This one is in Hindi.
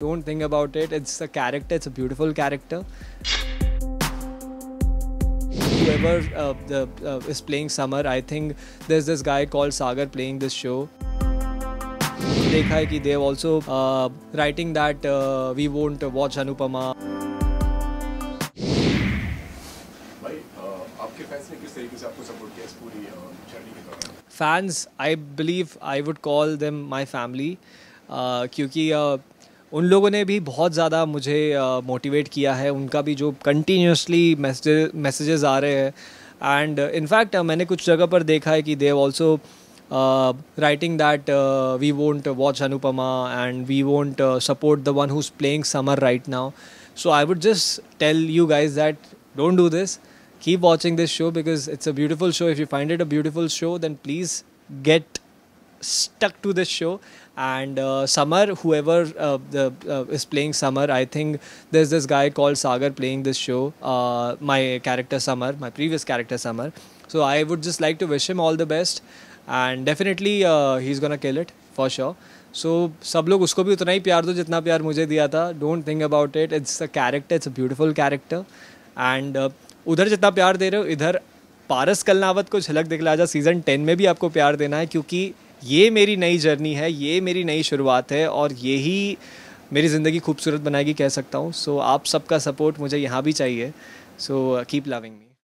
Don't think about it. It's a character. It's a beautiful character. Whoever uh, the, uh, is playing Summer, I think there's this guy called Sagar playing this show. देखा है कि Dev also writing that we won't watch Anupamaa भाई अ, आपके फैंस ने किस तरीके से आपको सपोर्ट किया इस पूरी जर्नी के दौरान fans I believe I would call them my family क्योंकि uh, उन लोगों ने भी बहुत ज़्यादा मुझे मोटिवेट किया है। उनका भी जो कंटिन्यूसली मैसेज मैसेजेस आ रहे हैं। एंड इनफैक्ट मैंने कुछ जगह पर देखा है कि they've also writing that we won't watch Anupamaa and we won't support the one who is playing Samar right now so I would just tell you guys that don't do this keep watching this show because it's a beautiful show. If you find it a beautiful show, then please get stuck to this show. And uh, Summer, whoever uh, the, uh, is playing Summer, I think there's this guy called Sagar playing this show. Uh, my character Summer, my previous character Summer. So I would just like to wish him all the best. And definitely uh, he's gonna kill it for sure. So सब लोग उसको भी उतना ही प्यार दो जितना प्यार मुझे दिया था don't think about it it's a character it's a beautiful character and उधर जितना प्यार दे रहे हो इधर पारस कलनावत को झलक दिखला जा सीज़न टेन में भी आपको प्यार देना है क्योंकि ये मेरी नई जर्नी है ये मेरी नई शुरुआत है और यही मेरी ज़िंदगी खूबसूरत बनाएगी कह सकता हूँ। सो so, आप सबका सपोर्ट मुझे यहाँ भी चाहिए। So keep loving me